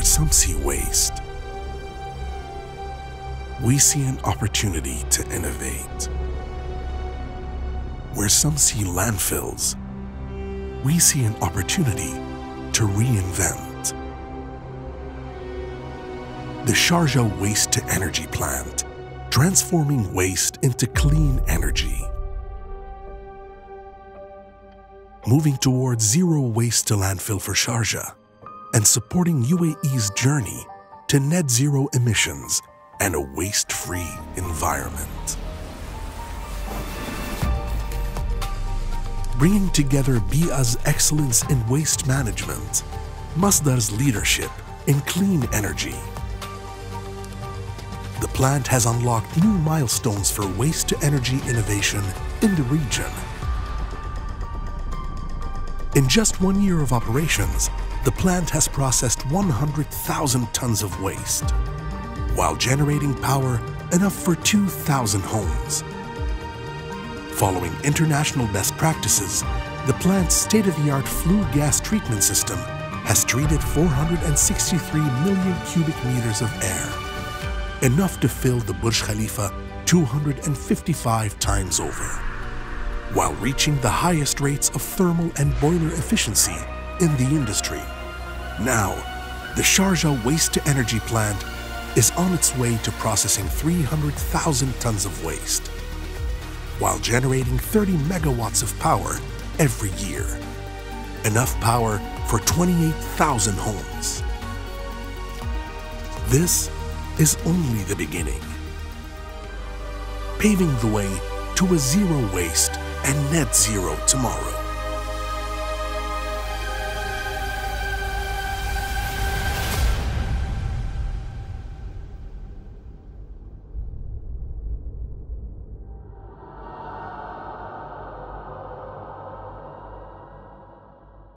where some see waste, we see an opportunity to innovate. Where some see landfills, we see an opportunity to reinvent. The Sharjah Waste to Energy Plant, transforming waste into clean energy. Moving towards zero waste to landfill for Sharjah and supporting UAE's journey to net zero emissions and a waste-free environment. Bringing together BEEAH's excellence in waste management, Masdar's leadership in clean energy. The plant has unlocked new milestones for waste-to-energy innovation in the region. In just one year of operations, the plant has processed 100,000 tons of waste, while generating power enough for 2,000 homes. Following international best practices, the plant's state-of-the-art flue gas treatment system has treated 463 million cubic meters of air, enough to fill the Burj Khalifa 255 times over, while reaching the highest rates of thermal and boiler efficiency in the industry. Now, the Sharjah Waste-to-Energy plant is on its way to processing 300,000 tons of waste, while generating 30 megawatts of power every year. Enough power for 28,000 homes. This is only the beginning, paving the way to a zero waste and net zero tomorrow.